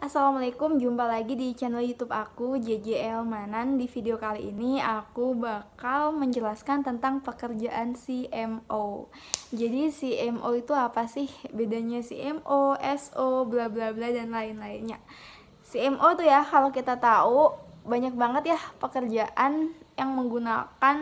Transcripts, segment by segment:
Assalamualaikum, jumpa lagi di channel YouTube aku JJL Manan. Di video kali ini aku bakal menjelaskan tentang pekerjaan CMO. Jadi CMO itu apa sih? Bedanya CMO, SO, bla bla bla dan lain-lainnya. CMO tuh ya kalau kita tahu banyak banget ya pekerjaan yang menggunakan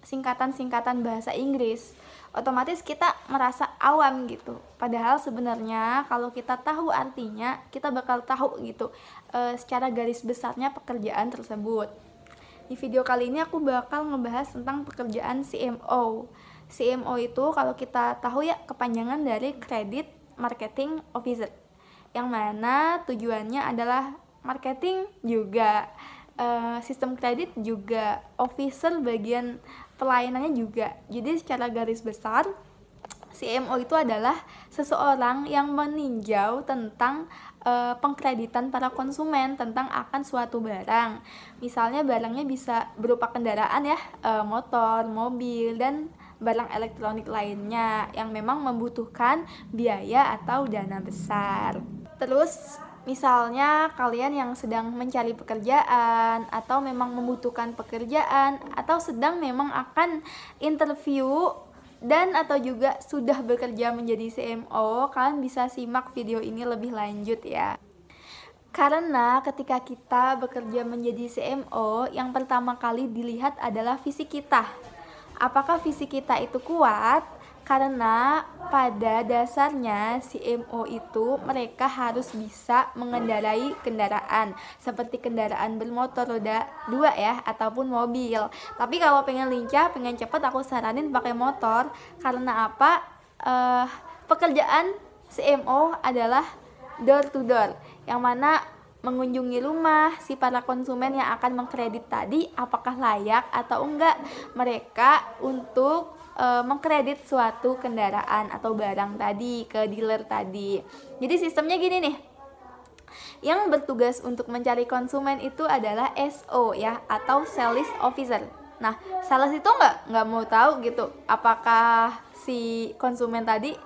singkatan-singkatan bahasa Inggris otomatis kita merasa awam gitu. Padahal sebenarnya kalau kita tahu artinya, kita bakal tahu gitu e, secara garis besarnya pekerjaan tersebut. Di video kali ini aku bakal ngebahas tentang pekerjaan CMO. CMO itu kalau kita tahu ya kepanjangan dari Credit Marketing Officer. Yang mana tujuannya adalah marketing juga uh, sistem kredit juga officer bagian pelayanannya juga jadi secara garis besar CMO itu adalah seseorang yang meninjau tentang uh, pengkreditan para konsumen tentang akan suatu barang. Misalnya barangnya bisa berupa kendaraan ya, uh, motor, mobil dan barang elektronik lainnya yang memang membutuhkan biaya atau dana besar. Terus Misalnya kalian yang sedang mencari pekerjaan atau memang membutuhkan pekerjaan atau sedang memang akan interview dan atau juga sudah bekerja menjadi CMO, kalian bisa simak video ini lebih lanjut ya. Karena ketika kita bekerja menjadi CMO, yang pertama kali dilihat adalah fisik kita. Apakah fisik kita itu kuat? Karena pada dasarnya CMO itu mereka harus bisa mengendarai kendaraan seperti kendaraan bermotor roda dua ya ataupun mobil. Tapi kalau pengen lincah, pengen cepat aku saranin pakai motor karena apa? Uh, pekerjaan CMO adalah door to door yang mana mengunjungi rumah si para konsumen yang akan mengkredit tadi apakah layak atau enggak mereka untuk e, mengkredit suatu kendaraan atau barang tadi ke dealer tadi. Jadi sistemnya gini nih. Yang bertugas untuk mencari konsumen itu adalah SO ya atau sales officer. Nah, sales itu nggak nggak mau tahu gitu apakah si konsumen tadi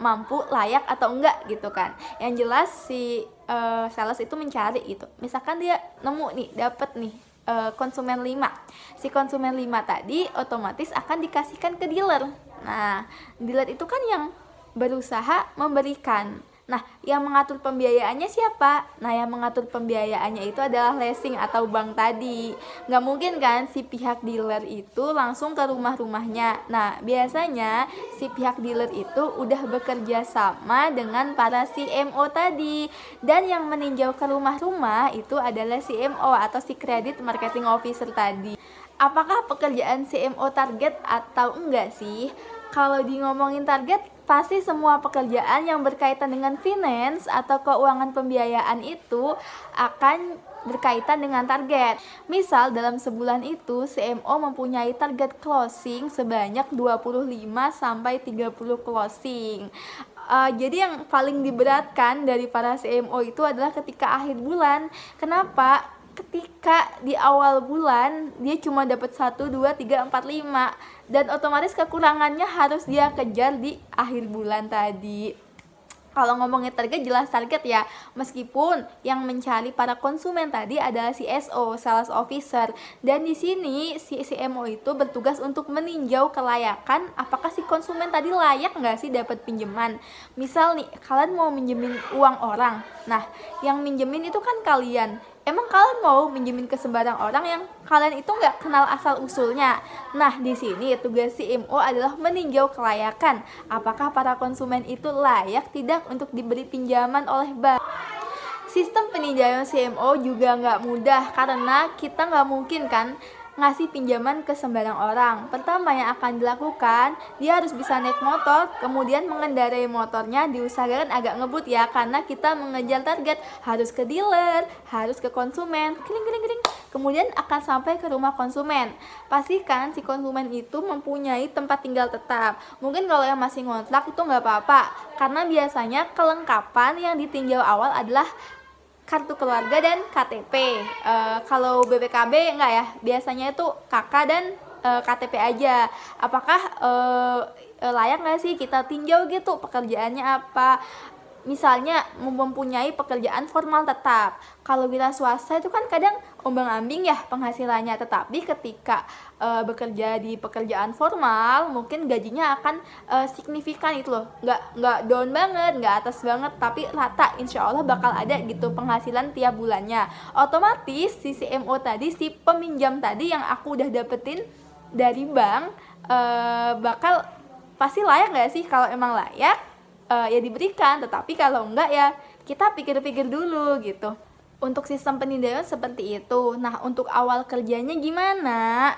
mampu layak atau enggak gitu kan. Yang jelas si uh, sales itu mencari gitu. Misalkan dia nemu nih, dapat nih uh, konsumen 5 si konsumen 5 tadi otomatis akan dikasihkan ke dealer nah dealer itu kan yang berusaha memberikan Nah, yang mengatur pembiayaannya siapa? Nah, yang mengatur pembiayaannya itu adalah leasing atau bank tadi. Nggak mungkin kan si pihak dealer itu langsung ke rumah-rumahnya. Nah, biasanya si pihak dealer itu udah bekerja sama dengan para CMO tadi. Dan yang meninjau ke rumah-rumah itu adalah CMO atau si Credit Marketing Officer tadi. Apakah pekerjaan CMO target atau enggak sih? Kalau di ngomongin target, pasti semua pekerjaan yang berkaitan dengan finance atau keuangan pembiayaan itu akan berkaitan dengan target. Misal dalam sebulan itu CMO mempunyai target closing sebanyak 25 sampai 30 closing. Uh, jadi yang paling diberatkan dari para CMO itu adalah ketika akhir bulan. Kenapa? Ketika di awal bulan dia cuma dapat 1 2 3 4 5 dan otomatis kekurangannya harus dia kejar di akhir bulan tadi. Kalau ngomongin target jelas target ya. Meskipun yang mencari para konsumen tadi adalah CSO sales officer. Dan di sini si CMO itu bertugas untuk meninjau kelayakan apakah si konsumen tadi layak nggak sih dapat pinjaman. Misal nih kalian mau minjemin uang orang. Nah yang minjemin itu kan kalian emang kalian mau minjemin ke sembarang orang yang kalian itu nggak kenal asal usulnya. Nah, di sini tugas CMO adalah meninjau kelayakan apakah para konsumen itu layak tidak untuk diberi pinjaman oleh bank. Sistem peninjauan CMO juga nggak mudah karena kita nggak mungkin kan ngasih pinjaman ke sembarang orang. Pertama yang akan dilakukan, dia harus bisa naik motor, kemudian mengendarai motornya diusahakan agak ngebut ya, karena kita mengejar target harus ke dealer, harus ke konsumen, kering kering kering. Kemudian akan sampai ke rumah konsumen. Pastikan si konsumen itu mempunyai tempat tinggal tetap. Mungkin kalau yang masih ngontrak itu nggak apa-apa, karena biasanya kelengkapan yang ditinjau awal adalah kartu keluarga dan KTP. Uh, eh, kalau BPKB enggak ya, biasanya itu KK dan uh, eh, KTP aja. Apakah uh, layak nggak sih kita tinjau gitu pekerjaannya apa? Misalnya mempunyai pekerjaan formal tetap. Kalau wira swasta itu kan kadang ombang-ambing ya penghasilannya, tetapi ketika e, bekerja di pekerjaan formal mungkin gajinya akan e, signifikan itu loh, nggak nggak down banget, nggak atas banget, tapi rata insya Allah bakal ada gitu penghasilan tiap bulannya. Otomatis si CMO tadi si peminjam tadi yang aku udah dapetin dari bank e, bakal pasti layak nggak sih kalau emang layak uh, ya diberikan tetapi kalau enggak ya kita pikir-pikir dulu gitu. Untuk sistem peninjauan seperti itu. Nah untuk awal kerjanya gimana?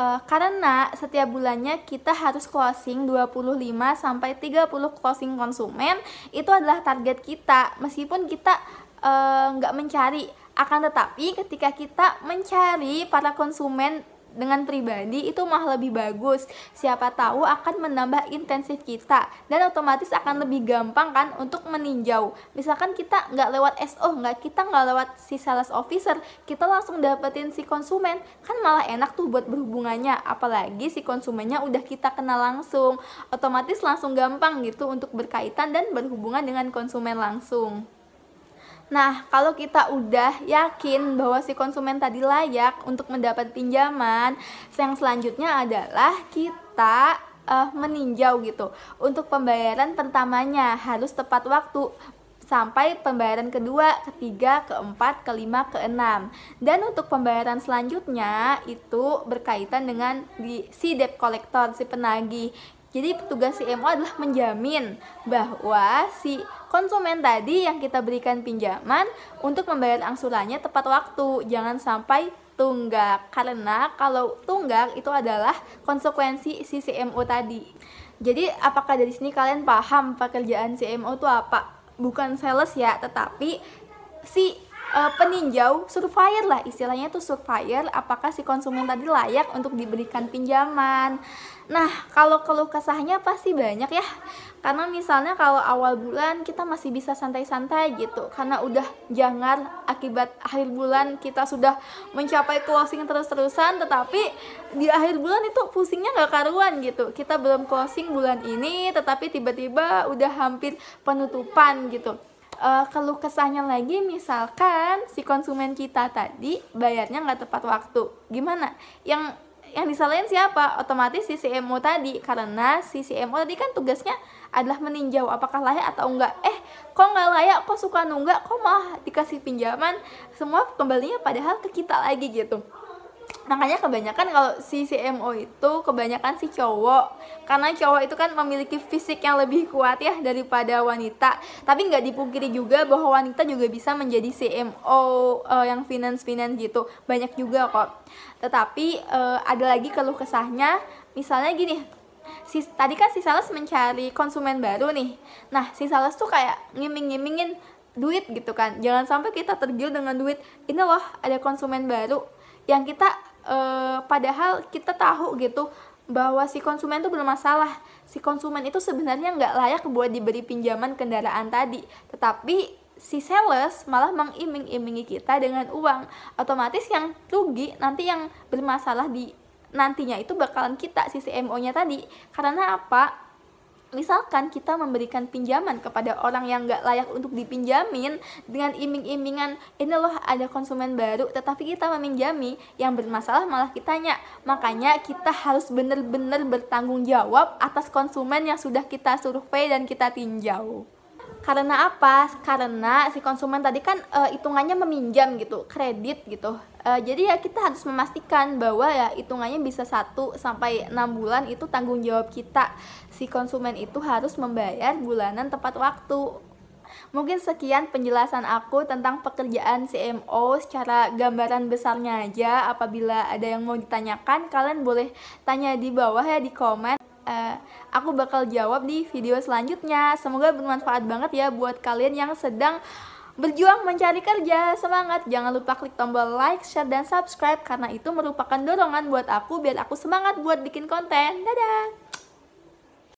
Uh, karena setiap bulannya kita harus closing 25 sampai 30 closing konsumen itu adalah target kita. Meskipun kita uh, nggak mencari akan tetapi ketika kita mencari para konsumen dengan pribadi itu malah lebih bagus. Siapa tahu akan menambah intensif kita dan otomatis akan lebih gampang kan untuk meninjau. Misalkan kita nggak lewat SO nggak kita nggak lewat si sales officer kita langsung dapetin si konsumen kan malah enak tuh buat berhubungannya. Apalagi si konsumennya udah kita kenal langsung. Otomatis langsung gampang gitu untuk berkaitan dan berhubungan dengan konsumen langsung Nah, kalau kita udah yakin bahwa si konsumen tadi layak untuk mendapat pinjaman, yang selanjutnya adalah kita uh, meninjau gitu. Untuk pembayaran pertamanya harus tepat waktu sampai pembayaran kedua, ketiga, keempat, kelima, keenam. Dan untuk pembayaran selanjutnya itu berkaitan dengan di si debt collector, si penagih. Jadi petugas CMO adalah menjamin bahwa si konsumen tadi yang kita berikan pinjaman untuk membayar angsurannya tepat waktu, jangan sampai tunggak. Karena kalau tunggak itu adalah konsekuensi si CMO tadi. Jadi apakah dari sini kalian paham pekerjaan CMO itu apa? Bukan sales ya, tetapi si uh, peninjau surveyor lah istilahnya itu surveyor apakah si konsumen tadi layak untuk diberikan pinjaman. Nah kalau keluh kesahnya pasti banyak ya. Karena misalnya kalau awal bulan kita masih bisa santai-santai gitu karena udah jangar akibat akhir bulan kita sudah mencapai closing terus-terusan tetapi di akhir bulan itu pusingnya nggak karuan gitu. Kita belum closing bulan ini tetapi tiba-tiba udah hampir penutupan gitu uh, keluh kesahnya lagi misalkan si konsumen kita tadi bayarnya nggak tepat waktu. Gimana? Yang yang disalahin siapa? Otomatis si CMO tadi karena si CMO tadi kan tugasnya adalah meninjau apakah layak atau enggak eh kok nggak layak? Kok suka nunggak? Kok malah dikasih pinjaman? Semua kembalinya padahal ke kita lagi gitu makanya kebanyakan kalau si CMO itu kebanyakan si cowok. Karena cowok itu kan memiliki fisik yang lebih kuat ya daripada wanita. Tapi nggak dipungkiri juga bahwa wanita juga bisa menjadi CMO uh, yang finance finance gitu. Banyak juga kok. Tetapi uh, ada lagi keluh kesahnya. Misalnya gini si tadi kan si sales mencari konsumen baru nih. Nah si sales tuh kayak ngiming-ngimingin duit gitu kan. Jangan sampai kita tergiur dengan duit. Ini loh ada konsumen baru yang kita uh, padahal kita tahu gitu bahwa si konsumen itu bermasalah si konsumen itu sebenarnya nggak layak buat diberi pinjaman kendaraan tadi. Tetapi si sales malah mengiming-imingi kita dengan uang. Otomatis yang rugi nanti yang bermasalah di nantinya itu bakalan kita si CMO nya tadi. Karena apa misalkan kita memberikan pinjaman kepada orang yang nggak layak untuk dipinjamin dengan iming-imingan ini loh ada konsumen baru tetapi kita meminjami yang bermasalah malah kitanya makanya kita harus benar-benar bertanggung jawab atas konsumen yang sudah kita survei dan kita tinjau karena apa? Karena si konsumen tadi kan uh, hitungannya meminjam gitu, kredit gitu. Uh, jadi ya kita harus memastikan bahwa ya hitungannya bisa 1 sampai 6 bulan itu tanggung jawab kita. Si konsumen itu harus membayar bulanan tepat waktu. Mungkin sekian penjelasan aku tentang pekerjaan CMO secara gambaran besarnya aja. Apabila ada yang mau ditanyakan, kalian boleh tanya di bawah ya di komen uh, aku bakal jawab di video selanjutnya. Semoga bermanfaat banget ya buat kalian yang sedang berjuang mencari kerja. Semangat! Jangan lupa klik tombol like, share, dan subscribe karena itu merupakan dorongan buat aku biar aku semangat buat bikin konten. Dadah!